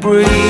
breathe.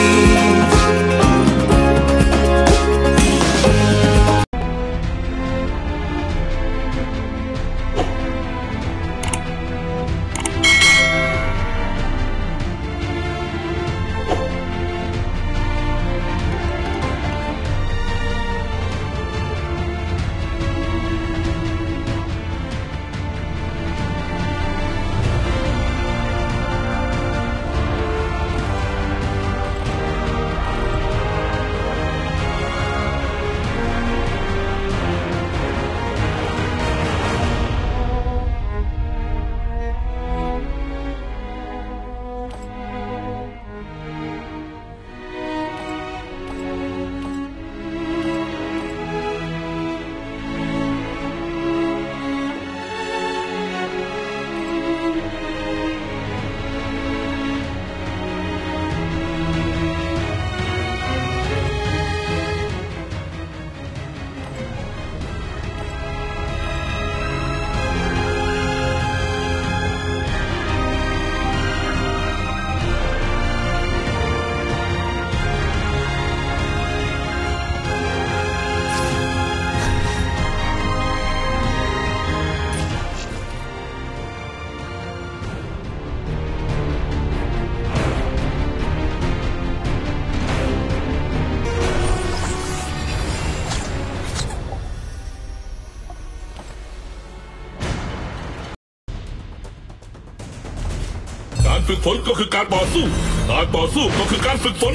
ฝนก็คือการต่อสู้ การต่อสู้ก็คือการฝึกฝน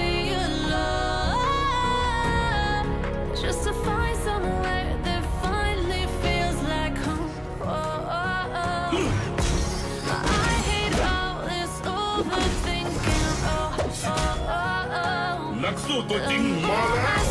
tudo de mal.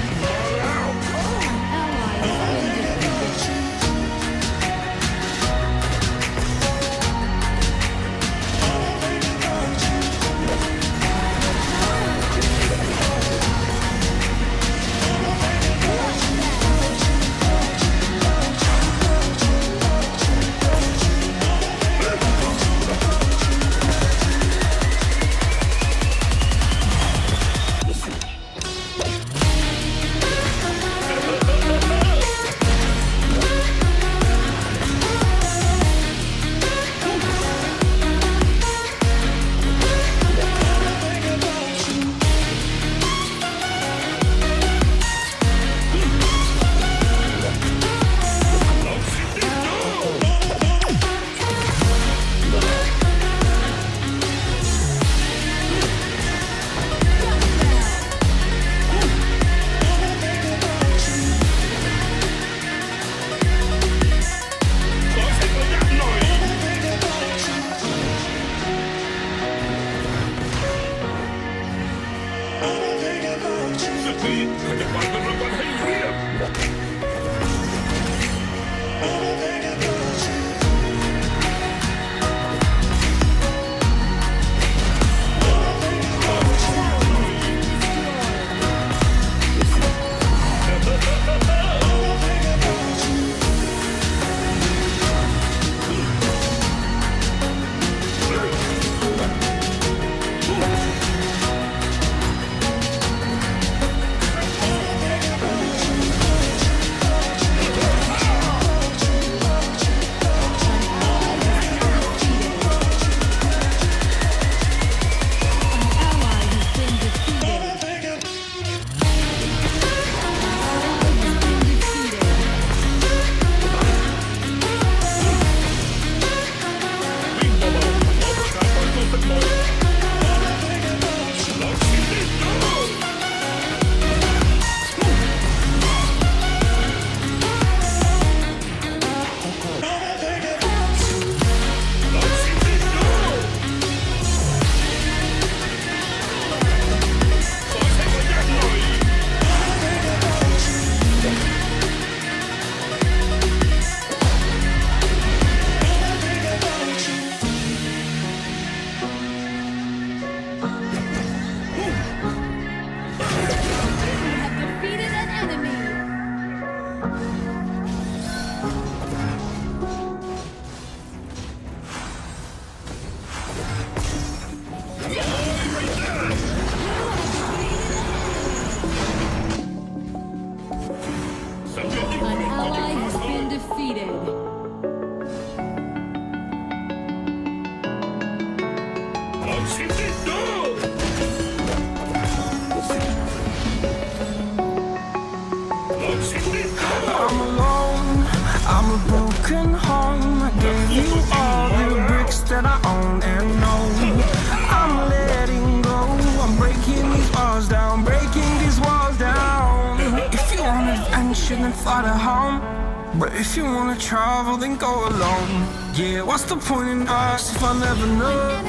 If you wanna travel, then go alone. Yeah, what's the point in us if I never know?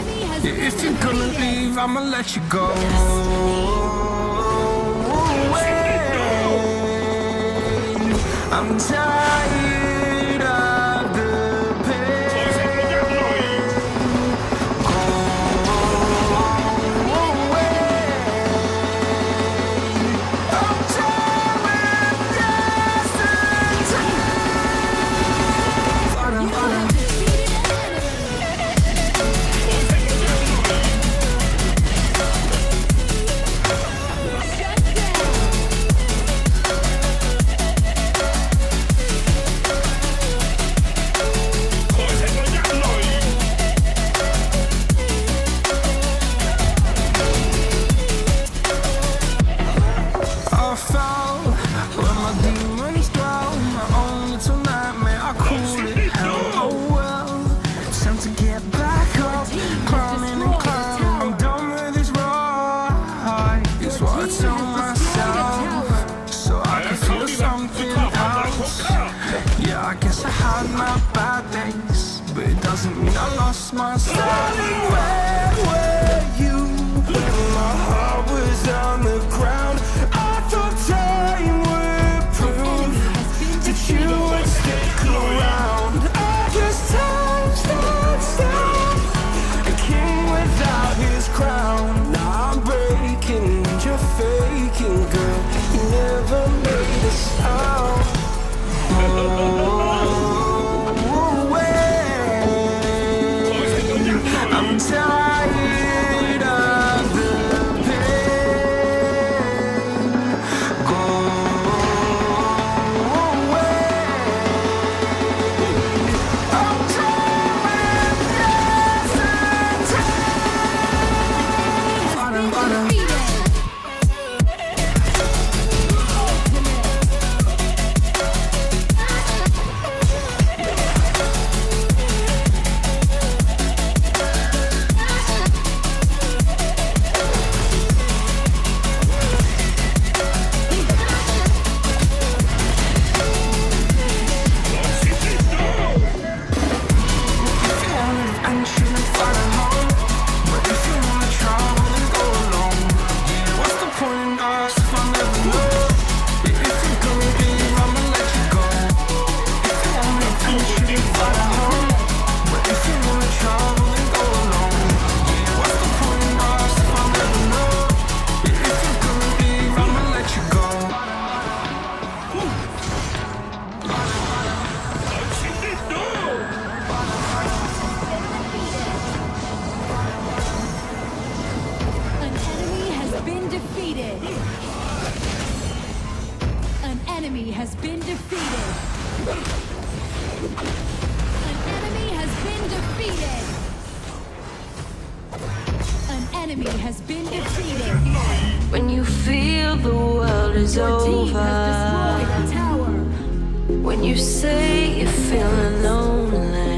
Yeah, if you're gonna leave, I'ma let you go. I'm telling my soul. An enemy has been defeated! An enemy has been defeated! When you feel the world is over. When you say you're feeling lonely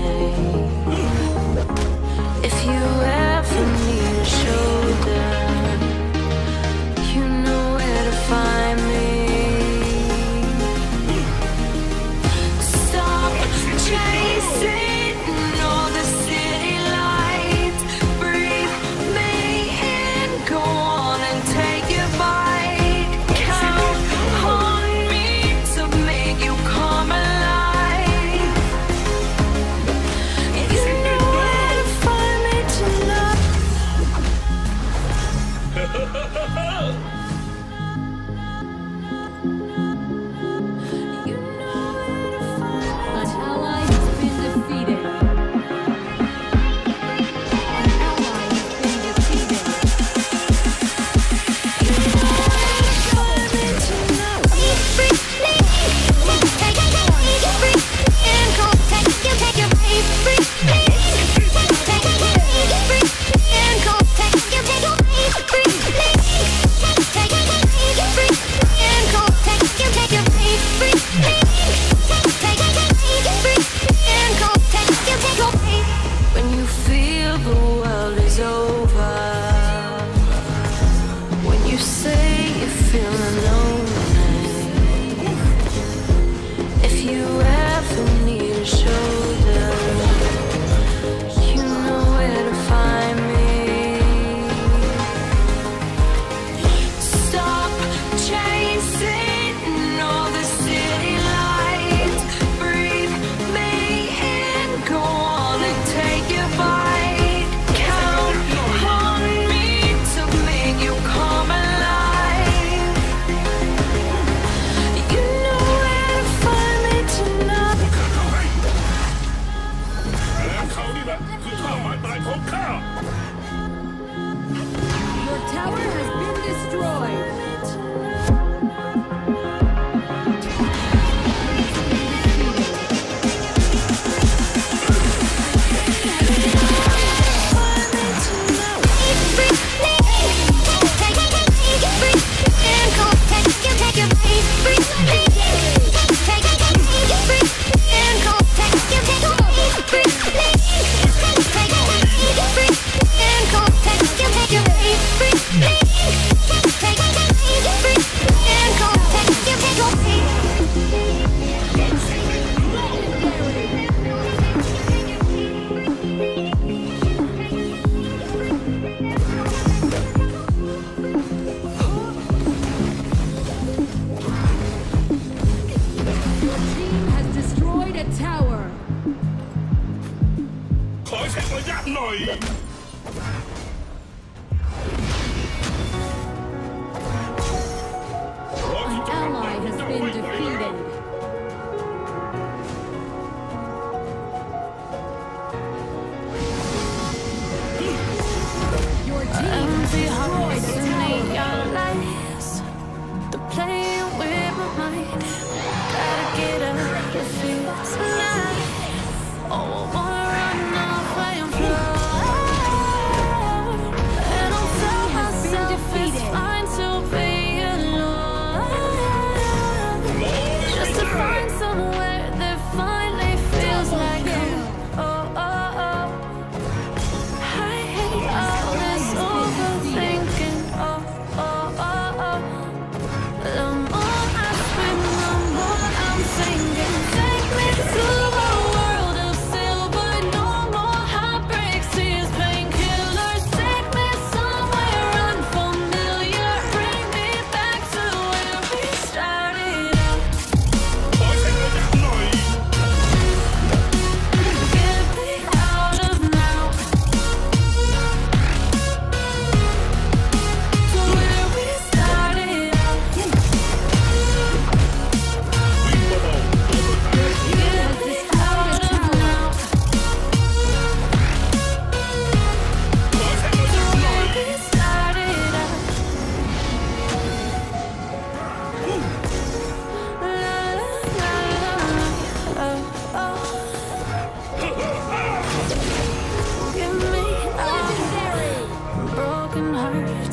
die!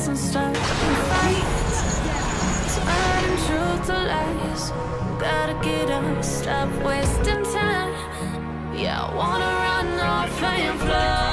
fights and start and fights Turning truth to lies. Gotta get up, stop wasting time. Yeah, I wanna run off and fly.